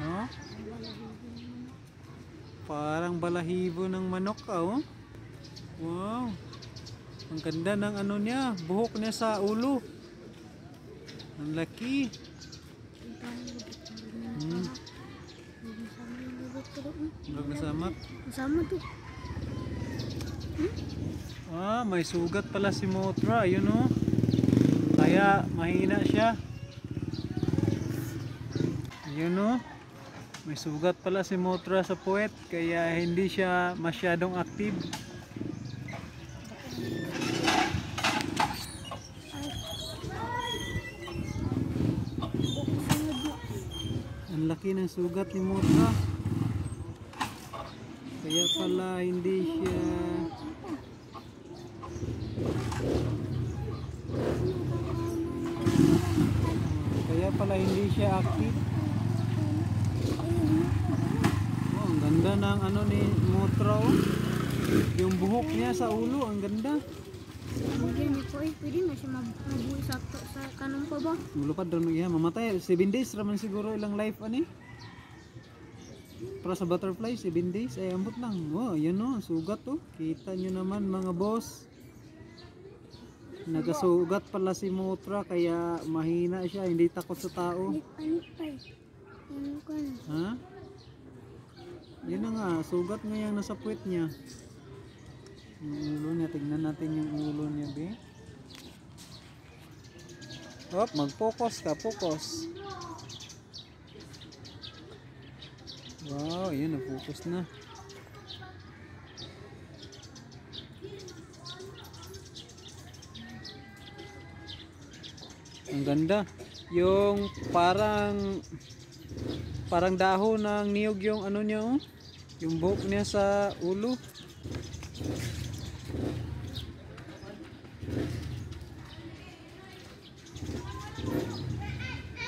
No? Parang balahibo ng manok ah, oh. Wow. Ang ganda ng ano niya, buhok niya sa ulo. Ang laki. Hmm. Murag nasamak. Sama tuh. Ah, may sugat pala si Motra, yun oh. Kaya mahina siya. Yun oh. May sugat pala si Motra sa puwet, kaya hindi siya masyadong active. Ang laki ng sugat ni Motra. Kaya pala hindi siya Kaya pala hindi siya active. Oh, ang ganda ng ano ni Motra oh. Yung buhok niya sa ulo, ang ganda. Kemudian ito eh, pwede na siya mab- mabuhay sa, sa kanong pa ba? Mulupad daw niya, mamatay. 7 days raman siguro ilang life ani. Para sa butterfly, 7 days. Ay, ambot lang. Oh, yan oh, sugat oh. Kita nyo naman mga boss. Nagasugat pala si Motra kaya mahina siya, hindi takot sa tao. Panik pa eh. Ano ka na? Ha? Yun na nga, sugat nga yung nasa puwet niya. Yung ulo niya, tignan natin yung ulo niya, be. Hop, mag-focus ka, focus. Wow, yun, na-focus na. Ang ganda. Yung parang parang dahon ng niyog yung ano niya oh. Yung buhok niya sa ulo.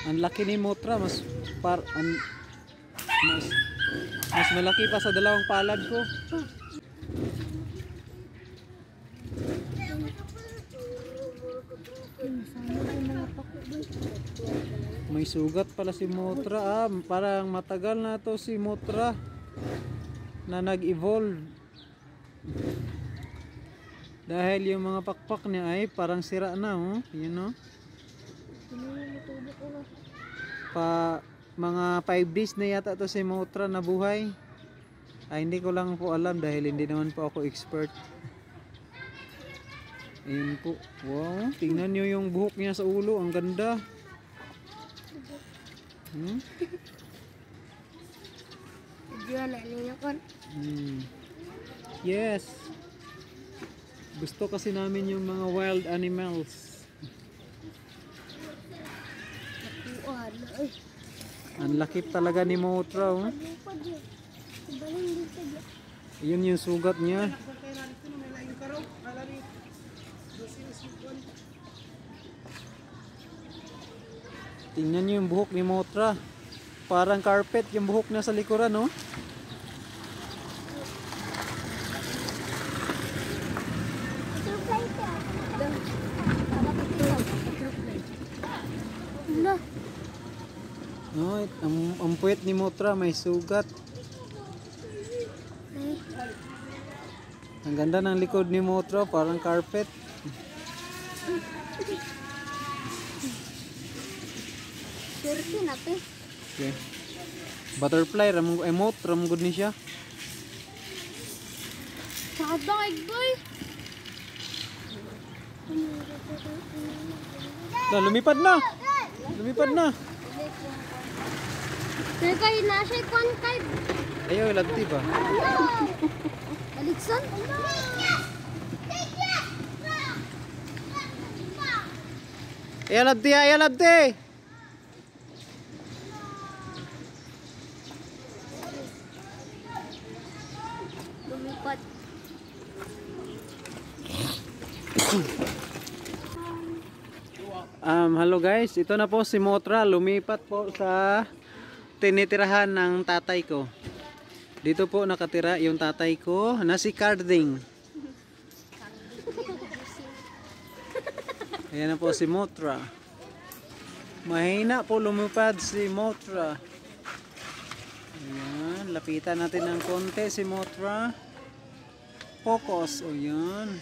Ang laki ni Motra mas par an, mas mas malaki pa sa dalawang palad ko. Sama yung mga pako ba? May sugat pala si Motra. Ah, parang matagal na to si Motra na nag-evolve. Dahil yung mga pakpak niya ay parang sira na, oh. Yun, oh. Na. Pa mga 5 days na yata to si Motra na buhay. Ay, hindi ko lang po alam dahil hindi naman po ako expert. Ayun po. Wow, tingnan nyo yung buhok niya sa ulo. Ang ganda. Hmm? Kon. Hmm. Yes. Gusto kasi namin yung mga wild animals. Ang laki talaga ni Motra. Oh. Yun yung sugat niya. Tingnan niyo yung buhok ni Motra. Parang carpet yung buhok niya sa likuran, no? Wala. No, ang, ang puwet ni Motra may sugat. Ang ganda ng likod ni Motra, parang carpet. Swerte na. Okay. Butterfly, ramong emote, ramong good ni siya. Bakit boy? Na, lumipad na! Lumipad na! Teka, na siya kwan kay Ayaw, ilagti ba? Balikson? Ayaw, labti, ayaw, labti! Lumipad. Um, hello guys, ito na po si Motra, lumipat po sa tinitirahan ng tatay ko. Dito po nakatira yung tatay ko na si Carding. Ayan na po si Motra. Mahina po lumipad si Motra. Ayan, lapitan natin ng konti si Motra. Focus, o yan.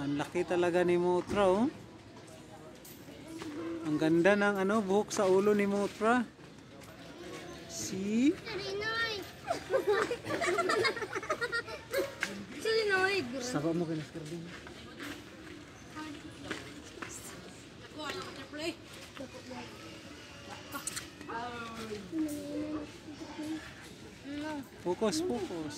Ang laki talaga ni Motra, oh. Ang ganda ng ano, buhok sa ulo ni Motra. See? Sarinoy. Sarinoy. Saba mo kinaskarding. No. Focus, focus.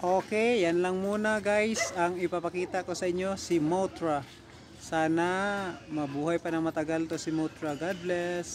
Okay, yan lang muna guys ang ipapakita ko sa inyo si Motra. Sana mabuhay pa ng matagal to si Motra. God bless.